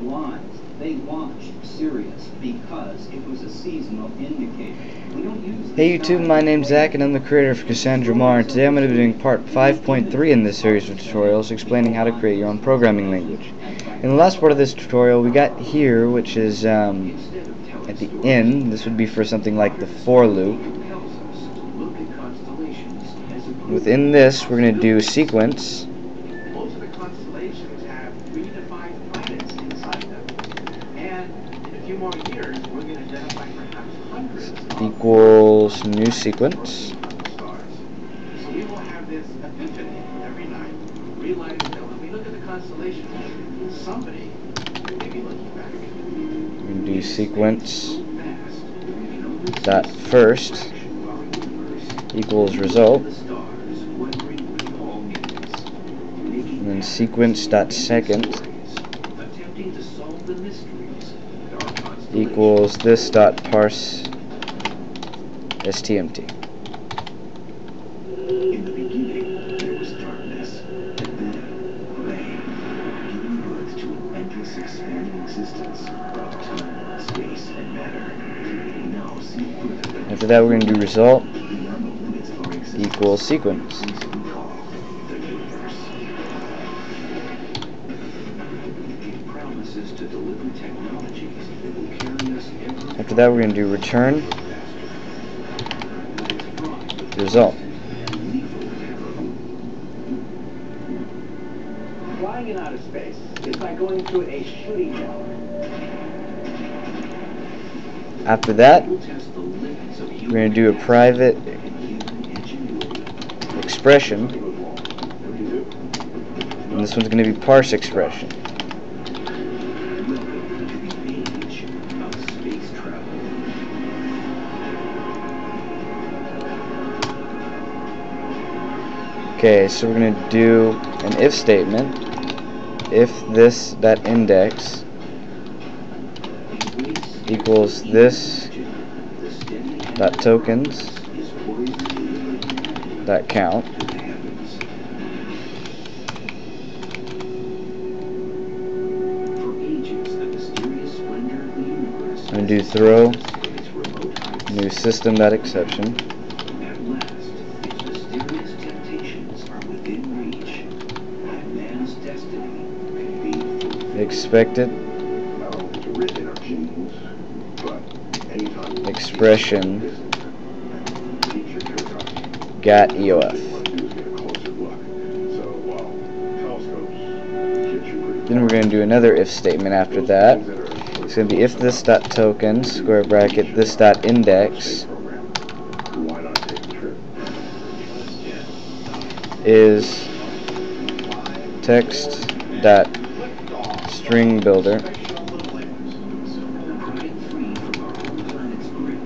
lives. They watched Sirius because it was a seasonal indicator. We don't use Hey YouTube, my name's Zach and I'm the creator of casandramar today I'm going to be doing part 5.3 in this series of tutorials explaining how to create your own programming language. In the last part of this tutorial we got here which is um, at the end, this would be for something like the for loop. Within this we're going to do sequence Most of the constellations have predefined planets inside them. And in a few more years, we're going to identify perhaps hundreds of equals new sequence. stars. So we will have this epiphany every night, realizing that when we look at the constellations, somebody may be looking back. We're going to do sequence So fast, we know this dot is first fraction of our universe. equals result The stars wondering what it first equals result. And then sequence dot second equals this dot parse stmt. In the beginning, there was darkness, and then rain, giving birth to an endless expanding existence of time, space, and matter. Now see further After that we're going to do result beyond the limits of our existence. equals sequence. This we call the universe. It promises to deliver technologies that will carry us ever After that we're going to do return But it's fraught with result. and lethal terror. Flying in outer space is like going through a shooting gallery. After that We'll test the limits of we're going to do a private expression and this one's going to be parse expression. Okay, so we're going to do an if statement. If this that index equals this dot tokens dot count I'm going to do throw new system dot exception telescopes expression. You pretty Then we're going to do another if statement after that. It's going to be if this dot token square bracket this dot index. Is text dot string builder Prying free from our own planet's grip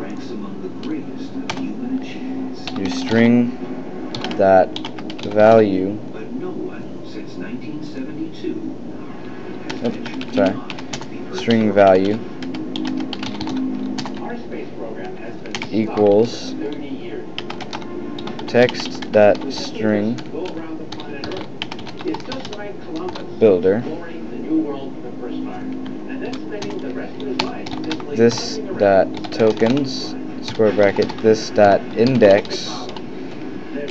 ranks among the greatest of human achievements. do string that value But no one since 1972 has ventured sorry. string value Equals. for 30 years. text dot string builder exploring the new world for the first time, and then spending the rest of his life simply this dot tokens square bracket this dot index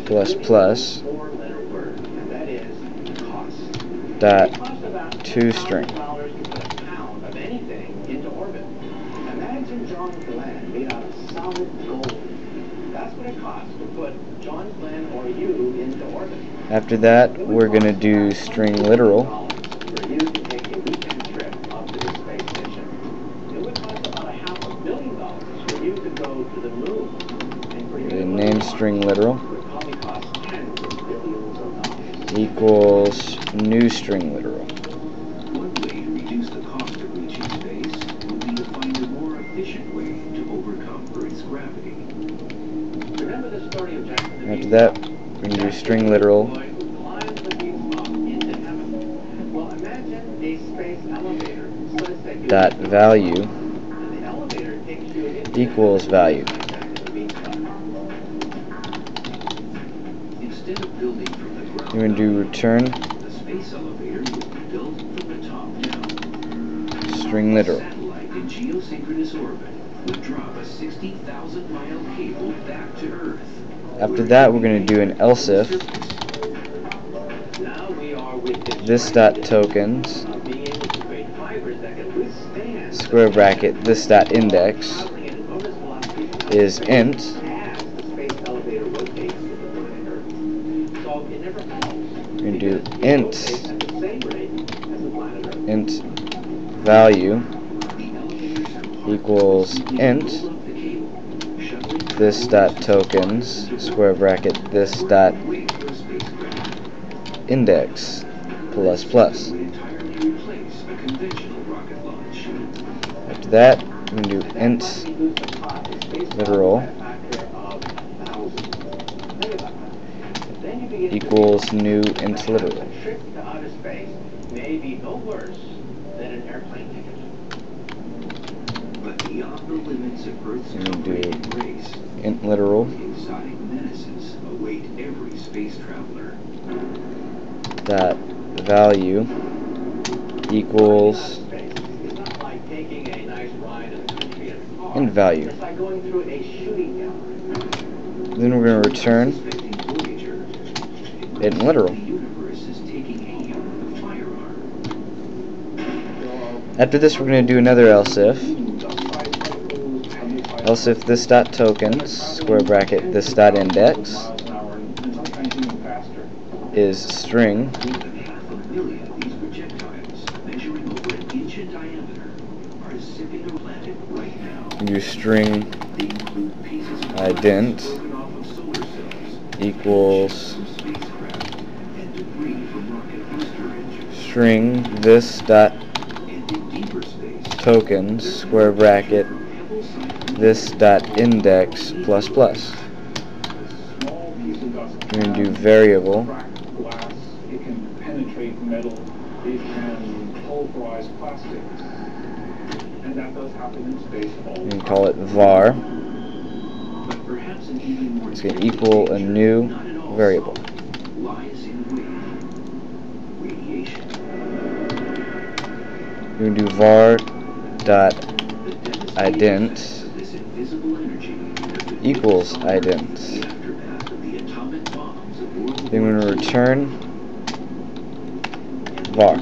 plus plus one four-letter word, and that is cost. dot It costs about to string. $10,000 to put a pound of anything into orbit. Imagine John Glenn made out of solid gold. That's what it costs to put John Glenn or you into orbit. after that we're going to do string literal For you to take a weekend trip up to the space station. It would cost about a half a billion dollars for you to go to the moon. And for you to the go name to string Mars, literal it would probably cost tens of billions of dollars. equals new string literal One way to reduce the cost of reaching space would be to find a more efficient way to overcome Earth's gravity. Remember the story of Jack after that we're going to do string literal Boy value equals the a 60,000 mile cable back to Earth. After that, we're going to do an else if. Now we are within This dot tokens. of being able to create fibers that can withstand square bracket this dot index complicated bonus velocity is int rate as the planet Earth. int value equals int this dot tokens square bracket this dot index plus plus. After that, we're gonna do int literal equals new int literal. A trip to outer space may be no worse than an airplane ticket. But beyond the limits new Earth's Let me do- int literal exotic menaces await every space traveler. dot value equals It's not like taking a nice ride in the country in a car. int value. It's like going through a shooting gallery. Then we're gonna return Suspecting Voyager, int literal. the universe is taking aim with a firearm. After this, we're gonna do another else if. Else if this dot tokens square bracket this dot index is string in do string ident equals string this dot tokens square bracket this dot index plus plus. We're gonna do variable it can penetrate metal, it can pulverize plastics. And that does happen in space we can call it var. It's gonna equal a new variable. We're gonna do var dot ident equals ident. Then we're gonna return and var.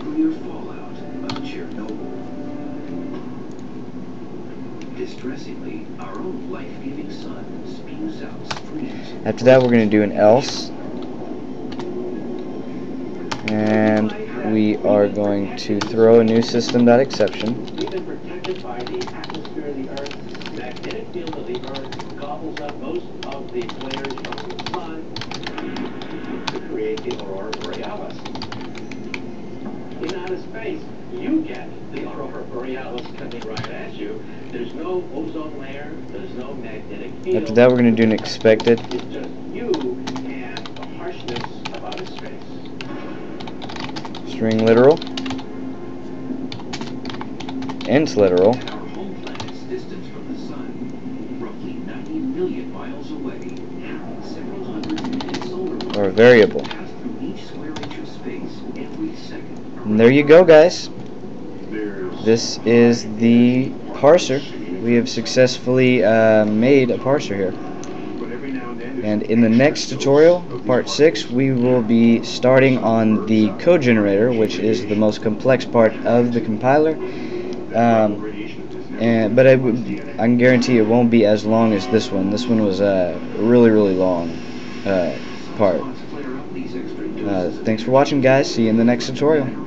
After that, we're gonna do an else, and we are going to throw a new system that exception. We've been protected by the atmosphere of the Earth. The magnetic field of the Earth gobbles up most of the flares from the sun to create the aurora borealis. In outer space, you get the aurora borealis coming right at you. There's no ozone layer. There's no magnetic field. After that, we're gonna do an expected It's just you and the harshness of outer space. String literal, int literal, At our home planet's distance from the sun, roughly 90 million miles away, several hundred million solar miles or variable. pass through each square inch of space every second. And there you go, guys. This is the parser. We have successfully uh, made a parser here. And in the next tutorial, part 6, we will be starting on the code generator, which is the most complex part of the compiler. Um, and but I, would- I can guarantee it won't be as long as this one. This one was a really, really long uh, part. Uh, thanks for watching, guys. See you in the next tutorial.